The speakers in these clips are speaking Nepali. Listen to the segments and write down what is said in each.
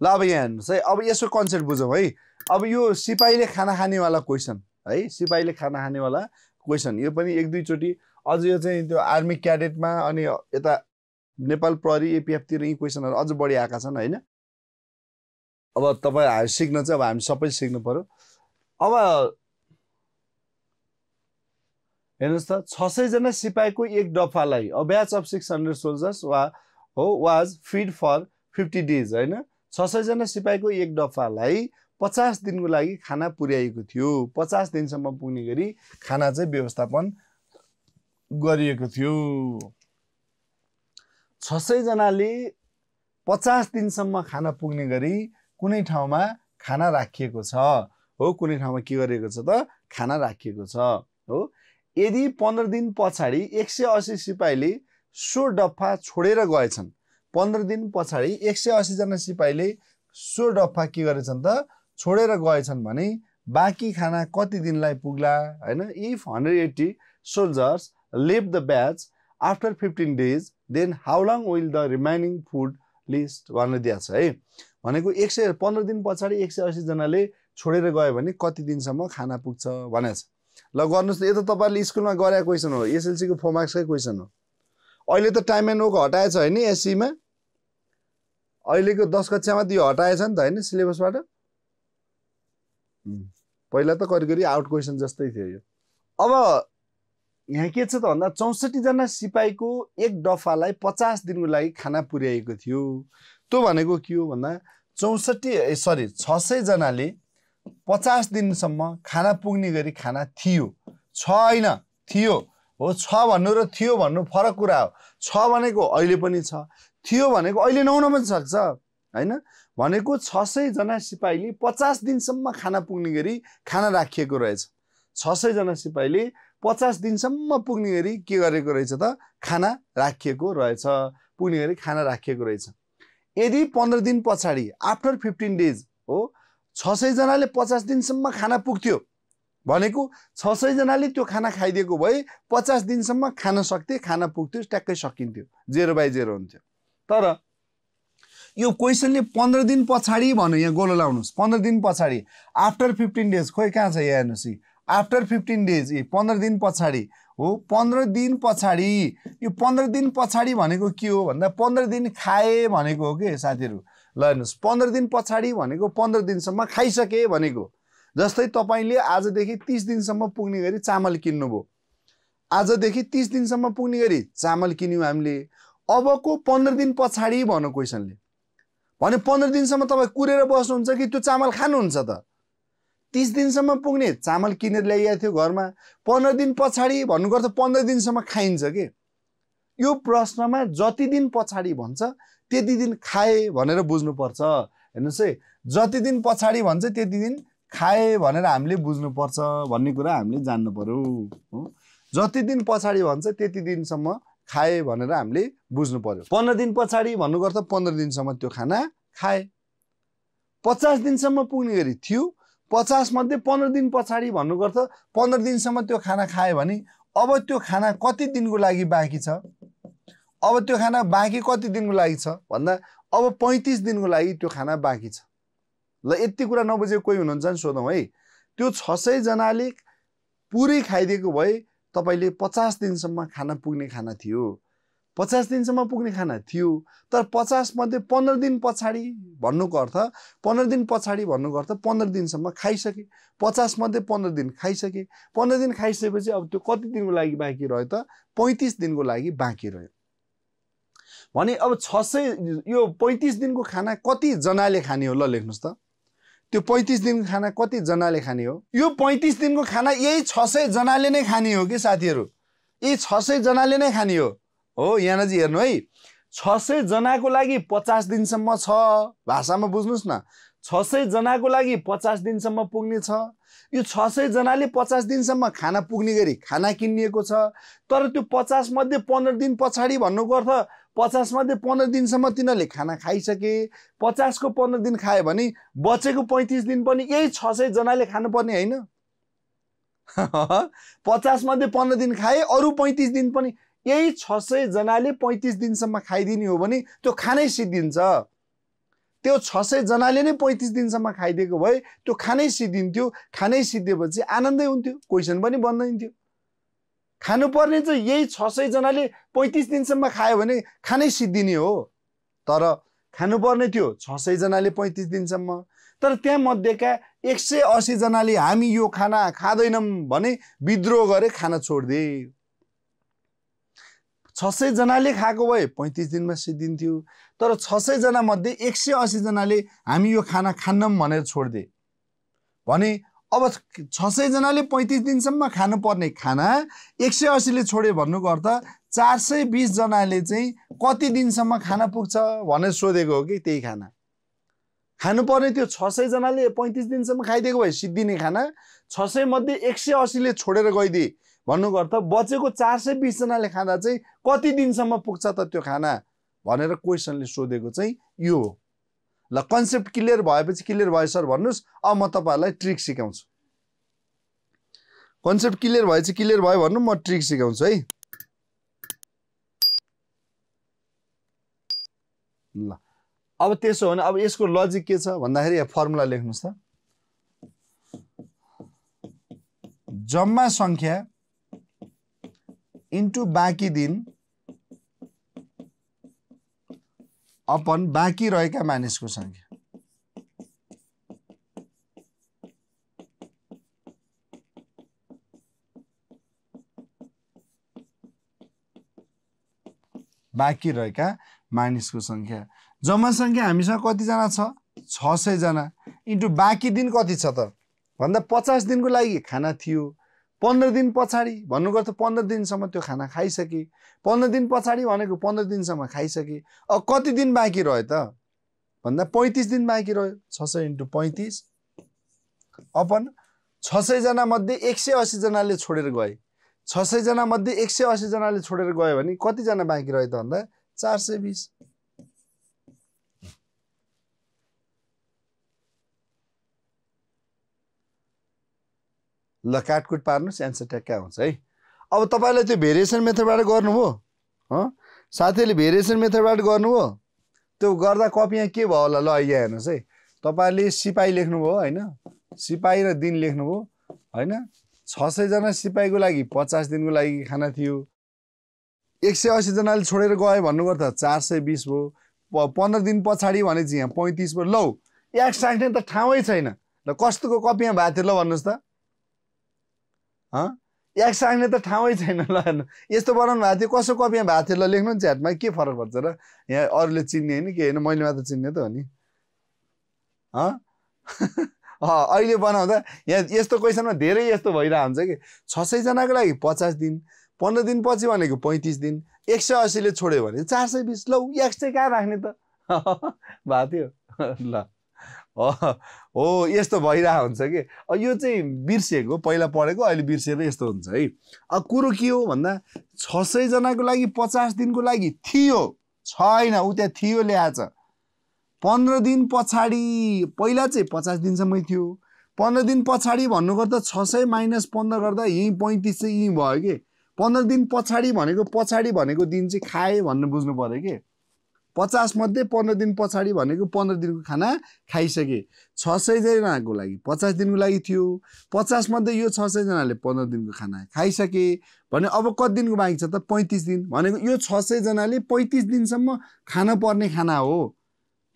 ल अब यहाँ हेर्नुहोस् है अब यसो कन्सेप्ट बुझौँ है। अब यो सिपाहीले खाना खानेवाला क्वेसन है सिपाहीले खाना खानेवाला क्वेसन यो पनि एक दुईचोटि अझ यो चाहिँ त्यो आर्मी क्याडेटमा अनि यता नेपाल प्रहरी एपिएफतिर यी क्वेसनहरू अझ बढी आएका छन् होइन? अब तपाईँ सिक्न चाहिँ अब हामी सबै सिक्नु पऱ्यो अब हेर्नुहोस् त छ सयजना सिपाहीको एक डफालाई a batch of six hundred soldiers वा who was fed for fifty days होइन? छ सयजना सिपाहीको एक डफालाई पचास दिनको लागि खाना पुर्याइएको थियो। पचास दिनसम्म पुग्ने गरी खाना चाहिँ व्यवस्थापन गरिएको थियो। छ सयजनाले पचास दिनसम्म खाना पुग्ने गरी कुनै ठाउँमा खाना राखिएको छ। हो कुनै ठाउँमा के गरिएको छ त? खाना राखिएको छ। हो यदि पन्ध्र दिन पछाडि एक सय असी सिपाहीले सो डफा छोडेर गएछन् पन्ध्र दिन पछाडि एक सय असीजना सिपाहीले सो डफा के गरेछन् त छोडेर गएछन् भने बाँकी खाना कति दिनलाई पुग्ला होइन? If hundred eighty soldiers leave the batch after fifteen days then how long will the remaining food last भनेर दिएको छ है? भनेको एक सय पन्ध्र दिन पछाडि एक सय असीजनाले छोडेर गयो भने कति दिनसम्म खाना पुग्छ भनेको ल गर्नुहोस् त यो त तपाईँहरूले स्कुलमा गरेको क्वेसन हो एसएलसीको फोर मार्क्सकै क्वेसन हो। अहिले त टाइम एन्ड वर्क हटाएछ होइन एससीमा? अहिलेको दस कक्षामा त यो हटाएछ नि त होइन सिलेबसबाट? पहिला त करिब आउट क्वेसन जस्तै थियो यो। अब यहाँ के छ त भन्दा चौसठीजना सिपाहीको एक डफालाई पचास दिनको लागि खाना पुर्याएको थियो। त्यो भनेको के हो भन्दा चौसठी सरी छ सयजनाले पचास दिनसम्म खाना पुग्ने गरी खाना थियो। छ होइन थियो। हो छ भन्नु र थियो भन्नु फरक कुरा हो। छ भनेको अहिले पनि छ थियो भनेको अहिले नहुन पनि सक्छ होइन? भनेको छ सयजना सिपाहीले पचास दिनसम्म खाना पुग्ने गरी खाना राखिएको रहेछ। छ सयजना सिपाहीले पचास दिनसम्म पुग्ने गरी के गरेको रहेछ त? खाना राखिएको रहेछ पुग्ने गरी खाना राखिएको रहेछ। यदि पन्ध्र दिन पछाडि आफ्टर फिफ्टिन डेज हो छ सयजनाले पचास दिनसम्म खाना पुग्थ्यो भनेको छ सयजनाले त्यो खाना खाइदिएको भए पचास दिनसम्म खान सक्थे खाना पुग्थ्यो ट्याक्कै सकिन्थ्यो जेरो बाई जेरो हुन्थ्यो। तर यो क्वेसनले पन्ध्र दिन पछाडि भन्नु यहाँ गोलो लाउनुहोस् पन्ध्र दिन पछाडि। आफ्टर फिफ्टिन डेज खोइ कहाँ छ यहाँ हेर्नुहोस् आफ्टर फिफ्टिन डेज ए पन्ध्र दिन पछाडि। हो पन्ध्र दिन पछाडि। यो पन्ध्र दिन पछाडि भनेको के हो भन्दा पन्ध्र दिन खाए भनेको हो कि साथीहरू? ल हेर्नुहोस् पन्ध्र दिन पछाडि भनेको पन्ध्र दिनसम्म खाइसके भनेको। जस्तै तपाईँले आजदेखि तिस दिनसम्म पुग्ने गरी चामल किन्नुभयो। आजदेखि तिस दिनसम्म पुग्ने गरी चामल किन्यौँ हामीले। अबको पन्ध्र दिन पछाडि भनौँ क्वेसनले। भने पन्ध्र दिनसम्म तपाईँ कुरेर बस्नुहुन्छ कि त्यो चामल खानुहुन्छ त? तिस दिनसम्म पुग्ने चामल किनेर ल्याइएको थियो घरमा। पन्ध्र दिन पछाडि भन्नुपर्छ पन्ध्र दिनसम्म खाइन्छ कि? यो प्रश्नमा जति दिन पछाडि भन्छ त्यति दिन खाए भनेर बुझ्नुपर्छ। हेर्नुहोस् है जति दिन पछाडि भन्छ त्यति दिन खाए भनेर हामीले बुझ्नुपर्छ भन्ने कुरा हामीले जान्नु पर्यो हो? जति दिन पछाडि भन्छ त्यति दिनसम्म खाए भनेर हामीले बुझ्नु पर्यो। पन्ध्र दिन पछाडि भन्नुपर्छ पन्ध्र दिनसम्म त्यो खाना खाए। पचास दिनसम्म पुग्ने गरी थियो पचास मध्ये पन्ध्र दिन पछाडि भन्नुपर्छ पन्ध्र दिनसम्म त्यो खाना खायो भने अब त्यो खाना कति दिनको लागि बाँकी छ? अब त्यो खाना बाँकी कति दिनको लागि छ? भन्दा अब पैँतिस दिनको लागि त्यो खाना बाँकी छ। ल यति कुरा नबुझेको कोही हुनुहुन्छ भने सोधौँ है। त्यो छ सयजनाले पुरै खाइदिएको भए तपाईँले पचास दिनसम्म खाना पुग्ने खाना थियो। पचास दिनसम्म पुग्ने खाना थियो। तर पचास मध्ये पन्ध्र दिन पछाडि भन्नुको अर्थ पन्ध्र दिन पछाडि भन्नुको अर्थ पन्ध्र दिनसम्म खाइसके। पचास मध्ये पन्ध्र दिन खाइसके। पन्ध्र दिन खाइसकेपछि अब त्यो कति दिनको लागि बाँकी रह्यो त? पैँतिस दिनको लागि बाँकी रह्यो। भने अब छ सय यो पैँतिस दिनको खाना कतिजनाले खाने हो? ल लेख्नुहोस् त। त्यो पैँतिस दिनको खाना कतिजनाले खाने हो? यो पैँतिस दिनको खाना यही छ सयजनाले नै खाने हो कि साथीहरू? यही छ सयजनाले नै खाने हो। हो यहाँ चाहिँ हेर्नु है। छ सयजनाको लागि पचास दिनसम्म छ। भाषामा बुझ्नुहोस् न। छ सयजनाको लागि पचास दिनसम्म पुग्ने छ। यो छ सयजनाले पचास दिनसम्म खाना पुग्ने गरी खाना किनिएको छ। तर त्यो पचास मध्ये पन्ध्र दिन पछाडि भन्नुको अर्थ पचास मध्ये पन्ध्र दिनसम्म तिनीहरूले खाना खाइसके पचासको पन्ध्र दिन खायो भने बचेको पैँतिस दिन पनि यही छ सयजनाले खानुपर्ने होइन? पचास मध्ये पन्ध्र दिन खाए अरू पैँतिस दिन पनि यही छ सयजनाले पैँतिस दिनसम्म खाइदिने हो भने त्यो खानै सिद्धिन्छ। त्यो छ सयजनाले नै पैँतिस दिनसम्म खाइदिएको भए त्यो खानै सिद्धिन्थ्यो। खानै सिद्धिएपछि आनन्दै हुन्थ्यो क्वेसन पनि बन्दैन थियो खानुपर्ने चाहिँ यही छ सयजनाले पैँतिस दिनसम्म खायो भने खानै सिद्धिने हो। तर खानुपर्ने थियो छ सयजनाले पैँतिस दिनसम्म। तर त्यहाँ मध्येका एक सय असीजनाले हामी यो खाना खाँदैनौँ भने विद्रोह गरे खाना छोडिदिए छ सयजनाले खाएको भए पैँतिस दिनमा सिद्धिन्थ्यो। तर छ सयजना मध्ये एक सय असीजनाले हामी यो खाना खान्नौँ भनेर छोडिदिए भने अब छ सयजनाले पैँतिस दिनसम्म खानुपर्ने खाना एक सय असीले छोड्यो भन्नुको अर्थ चार सय बिसजनाले चाहिँ कति दिनसम्म खाना पुग्छ भनेर सोधेको हो कि त्यही खाना? खानुपर्ने त्यो छ सयजनाले पैँतिस दिनसम्म खाइदिएको भए सिद्धिने खाना छ सय मध्ये एक सय असीले छोडेर गइदिए भन्नुको अर्थ बचेको चार सय बिसजनाले खाँदा चाहिँ कति दिनसम्म पुग्छ त त्यो खाना भनेर क्वेसनले सोधेको चाहिँ यो हो। ल कन्सेप्ट क्लियर भएपछि क्लियर भयो सर भन्नुहोस् अब म तपाईँहरूलाई ट्रिक सिकाउँछु कन्सेप्ट क्लियर भएपछि क्लियर भयो भन्नु म ट्रिक सिकाउँछु है ल अब त्यसो हो भने अब यसको लजिक के छ? भन्दाखेरि यहाँ फर्मुला लेख्नुहोस् त। जम्मा सङ्ख्या इन्टु बाँकी दिन अपन बाँकी रहेका मानिसको सङ्ख्या। बाँकी रहेका मानिसको सङ्ख्या। जम्मा सङ्ख्या हामीसँग कतिजना छ? छ सयजना। इन्टु बाँकी दिन कति छ त? भन्दा पचास दिनको लागि खाना थियो। पन्ध्र दिन पछाडि भन्नुको त पन्ध्र दिनसम्म त्यो खाना खाइसके। पन्ध्र दिन पछाडि भनेको पन्ध्र दिनसम्म खाइसके। अब कति दिन बाँकी रह्यो त? भन्दा पैँतिस दिन बाँकी रह्यो। छ सय इन्टु पैँतिस। अपन छ सयजना मध्ये एक सय असीजनाले छोडेर गए। छ सयजना मध्ये एक सय असीजनाले छोडेर गयो भने कतिजना बाँकी रह्यो त भन्दा? चार सय बिस। ल काटकुट पार्नुहोस् एन्सर ट्याक्कै आउँछ है। अब तपाईँले त्यो भेरिएसन मेथडबाट गर्नुभयो साथीहरूले भेरिएसन मेथडबाट गर्नुभयो त्यो गर्दा कपी के भयो होला ल यहाँ हेर्नुहोस् है। तपाईँहरूले सिपाही लेख्नुभयो होइन? सिपाही र दिन लेख्नुभयो होइन? छ सयजना सिपाहीको लागि पचास दिनको लागि खाना थियो। एक सय असीजनाले छोडेर गयो भन्नुको त चार सय बिस भयो। पन्ध्र दिन पछाडि भने चाहिँ यहाँ पैँतिस भयो। लौ एक्स राख्ने त ठाउँै छैन। ल कस्तोको कपी यहाँ भएको थियो ल भन्नुहोस् त। एक्स राख्ने त ठाउँै छैन ल यस्तो बनाउनु भएको थियो। कसो कपी यहाँ भएको थियो ल लेख्नु नि च्याटमा। के फरक पर्छ र? यहाँ अरूले चिन्ने होइन कि? होइन मैले मात्र चिन्ने त हो नि। अहिले बनाउँदा यहाँ यस्तो क्वेसनमा धेरै यस्तो भइरहेको हुन्छ कि। छ सयजनाको लागि पचास दिन पन्ध्र दिनपछि भनेको पैँतिस दिन एक सय असीले छोड्यो भने चार सय बिस। लौ एक चाहिँ कहाँ राख्ने त? भएको थियो। ल। हो यस्तो भइरहेको हुन्छ कि। यो चाहिँ बिर्सिएको पहिला पढेको अहिले बिर्सिएर यस्तो हुन्छ है। अब कुरो के हो भन्दा छ सयजनाको लागि पचास दिनको लागि थियो। छैन ऊ त्यहाँ थियो ल्याएछ। पन्ध्र दिन पछाडि पहिला चाहिँ पचास दिनसम्मै थियो। पन्ध्र दिन पछाडि भन्नु गर्दा छ सय माइनस पन्ध्र गर्दा यहीँ पैँतिस चाहिँ यहीँ भयो कि। पन्ध्र दिन पछाडि भनेको पछाडि भनेको दिन चाहिँ खाएँ भन्नु बुझ्नु पऱ्यो कि। पचास मध्ये पन्ध्र दिन पछाडि भनेको पन्ध्र दिनको खाना खाइसके। छ सयजनाको लागि पचास दिनको लागि थियो। पचास मध्ये यो छ सयजनाले पन्ध्र दिनको खाना खाइसके भने अब कति दिनको बाँकी छ त पैँतिस दिन भनेको यो छ सयजनाले पैँतिस दिनसम्म खान पर्ने खाना हो।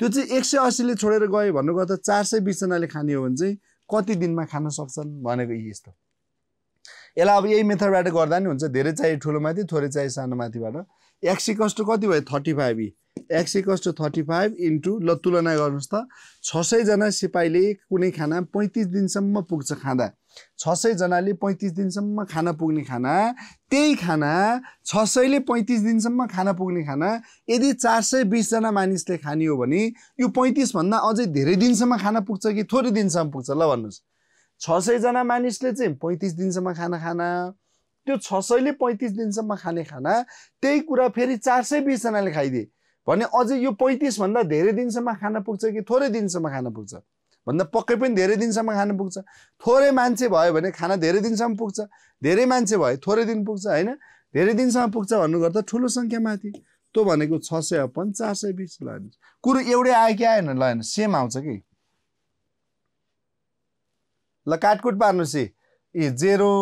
त्यो चाहिँ एक सय असीले छोडेर गयो भन्नुको त चार सय बिसजनाले खाने हो भने चाहिँ कति दिनमा खान सक्छन् भनेको यस्तो। यसलाई अब यही मेथडबाट गर्दा नि हुन्छ। धेरै चाहियो ठुलो माथि थोरै चाहियो सानो माथिबाट। एक्सी कस्ट कति भयो? Thirty five. X equals to thirty five into ल तुलना गर्नुहोस् त। छ सयजना सिपाहीले कुनै खाना पैँतिस दिनसम्म पुग्छ खाँदा। छ सयजनाले पैँतिस दिनसम्म खाना पुग्ने खाना त्यही खाना छ सयले पैँतिस दिनसम्म खाना पुग्ने खाना यदि चार सय बिसजना मानिसले खाने हो भने यो पैँतिसभन्दा अझै धेरै दिनसम्म खाना पुग्छ कि थोरै दिनसम्म पुग्छ? ल भन्नुहोस्। छ सयजना मानिसले चाहिँ पैँतिस दिनसम्म खाना खाना त्यो छ सयले पैँतिस दिनसम्म खाने खाना त्यही कुरा फेरि चार सय बिसजनाले खाइदिए। भने अझै यो पैँतिसभन्दा धेरै दिनसम्म खान पुग्छ कि थोरै दिनसम्म खान पुग्छ? भन्दा पक्कै पनि धेरै दिनसम्म खान पुग्छ। थोरै मान्छे भयो भने खाना धेरै दिनसम्म पुग्छ। धेरै मान्छे भयो थोरै दिन पुग्छ होइन? धेरै दिनसम्म पुग्छ भन्नु गर्दा ठुलो सङ्ख्या माथि। त्यो भनेको छ सय अपन चार सय बिस ल कुरो एउटै आयो कि आएन? ल हेर्नुहोस् सेम आउँछ कि? ल काटकुट पार्नुहोस् है ए जेरो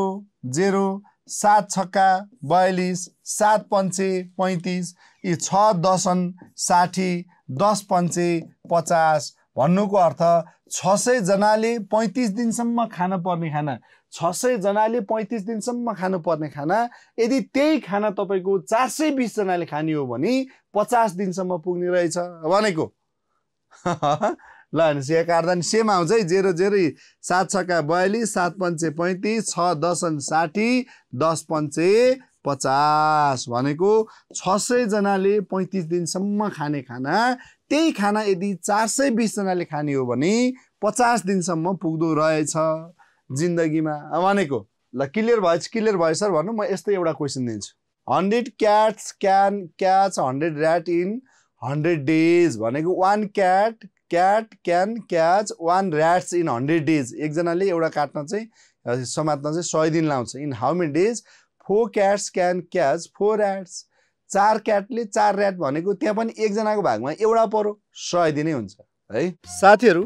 जेरो सात छक्का बयालिस सात पन्चे पैँतिस यी छ दसन साठी दस पन्चे पचास। भन्नुको अर्थ छ सयजनाले पैँतिस दिनसम्म खान पर्ने खाना। छ सयजनाले पैँतिस दिनसम्म खानुपर्ने खाना। यदि त्यही खाना तपाईँको चार सय बिसजनाले खाने हो भने पचास दिनसम्म पुग्ने रहेछ। भनेको। ल हेर्नुहोस् काट्दा नि सेम आउँछ है जेरो जेरो सात छक्का बयालिस सात पन्चे पैँतिस छ दसन साठी दस पन्चे पचास भनेको छ सयजनाले पैँतिस दिनसम्म खाने खाना त्यही खाना यदि चार सय बिसजनाले खाने हो भने पचास दिनसम्म पुग्दो रहेछ जिन्दगीमा। भनेको ल क्लियर भयो क्लियर भयो सर भन्नु म यस्तै एउटा क्वेसन दिन्छु। Hundred cats can catch hundred rat in hundred days भनेको one cat cat can catch one rats in hundred days एकजनाले एउटा काट्न चाहिँ समात्न चाहिँ सय दिन लाउँछ। In how many days four cats can catch four rats चार क्याटले चार ऱ्याट भनेको त्यहाँ पनि एकजनाको भागमा एउटा परो सय दिनै हुन्छ। है? साथीहरू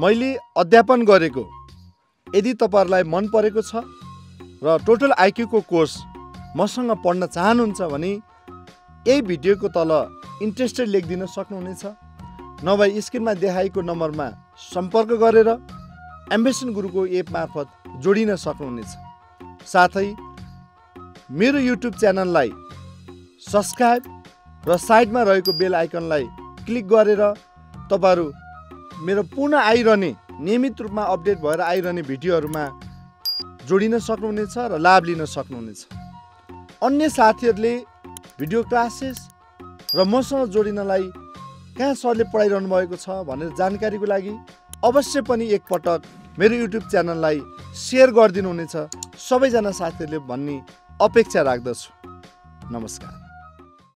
मैले अध्यापन गरेको। यदि तपाईँहरूलाई मन परेको छ र टोटल आइक्यूको कोर्स मसँग पढ्न चाहनुहुन्छ भने यही भिडियोको तल इन्ट्रेस्टेड लेखिदिन सक्नुहुनेछ। नभए स्क्रिनमा देखाएको नम्बरमा सम्पर्क गरेर एम्बेसन गुरुको एप मार्फत जोडिन सक्नुहुनेछ। साथै मेरो युट्युब च्यानललाई सब्सक्राइब र साइडमा रहेको बेल आइकनलाई क्लिक गरेर तपाईँहरू मेरो पुनः आइरहने नियमित रूपमा अपडेट भएर आइरहने भिडियोहरूमा जोडिन सक्नुहुनेछ र लाभ लिन सक्नुहुनेछ। अन्य साथीहरूले भिडियो क्लासेस र मसँग जोडिनलाई कहाँ सरले पढाइरहनु भएको छ भनेर जानकारीको लागि अवश्य पनि एकपटक मेरो युट्युब च्यानललाई सेयर गरिदिनुहुनेछ। सबैजना साथीहरूले भन्ने अपेक्षा राख्दछु। नमस्कार।